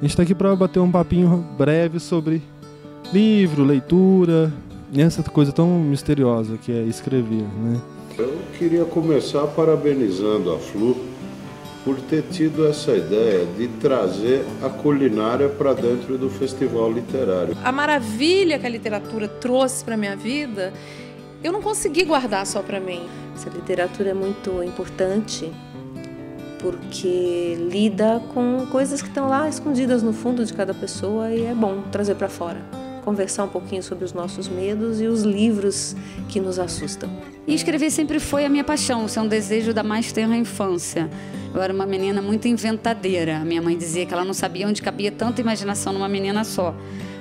gente está aqui para bater um papinho breve sobre livro, leitura, e essa coisa tão misteriosa que é escrever, né? Eu queria começar parabenizando a Flu por ter tido essa ideia de trazer a culinária para dentro do festival literário. A maravilha que a literatura trouxe para minha vida, eu não consegui guardar só para mim. Essa literatura é muito importante porque lida com coisas que estão lá escondidas no fundo de cada pessoa e é bom trazer para fora conversar um pouquinho sobre os nossos medos e os livros que nos assustam. E escrever sempre foi a minha paixão, isso é um desejo da mais tenra infância. Eu era uma menina muito inventadeira. Minha mãe dizia que ela não sabia onde cabia tanta imaginação numa menina só.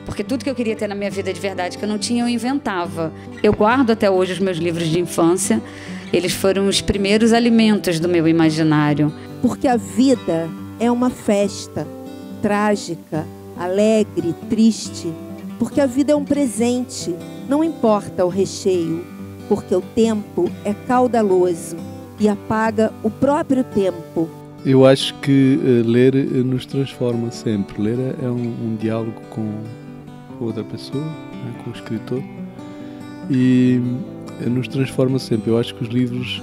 Porque tudo que eu queria ter na minha vida de verdade que eu não tinha, eu inventava. Eu guardo até hoje os meus livros de infância. Eles foram os primeiros alimentos do meu imaginário. Porque a vida é uma festa trágica, alegre, triste porque a vida é um presente, não importa o recheio, porque o tempo é caudaloso e apaga o próprio tempo. Eu acho que uh, ler uh, nos transforma sempre. Ler é, é um, um diálogo com outra pessoa, né, com o escritor, e uh, nos transforma sempre. Eu acho que os livros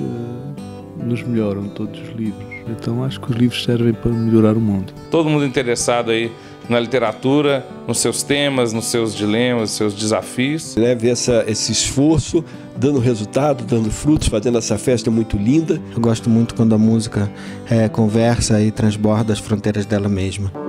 nos melhoram, todos os livros. Então acho que os livros servem para melhorar o mundo. Todo mundo interessado aí na literatura, nos seus temas, nos seus dilemas, nos seus desafios. Leve essa, esse esforço dando resultado, dando frutos, fazendo essa festa muito linda. Eu gosto muito quando a música é, conversa e transborda as fronteiras dela mesma.